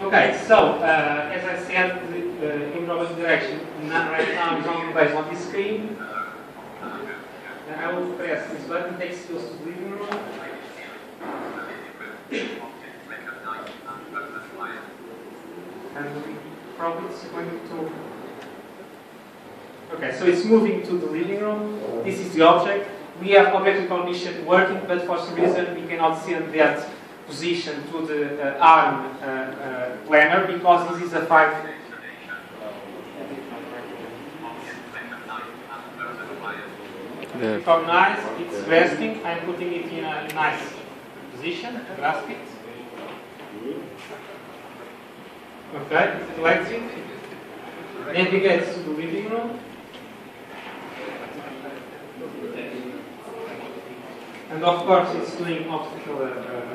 Okay, so uh, as I said, the uh, improbable direction right now is only based on this screen. And I will press this button, takes us to the living room. And probably it's going to. Okay, so it's moving to the living room. This is the object. We have object recognition working, but for some reason we cannot send that position to the uh, ARM uh, uh, planner because this is a five. The Recognize, it's resting. I'm putting it in a nice position. Grasp it. Okay, it likes it. Navigates to the living room. And of course, it's doing obstacle uh,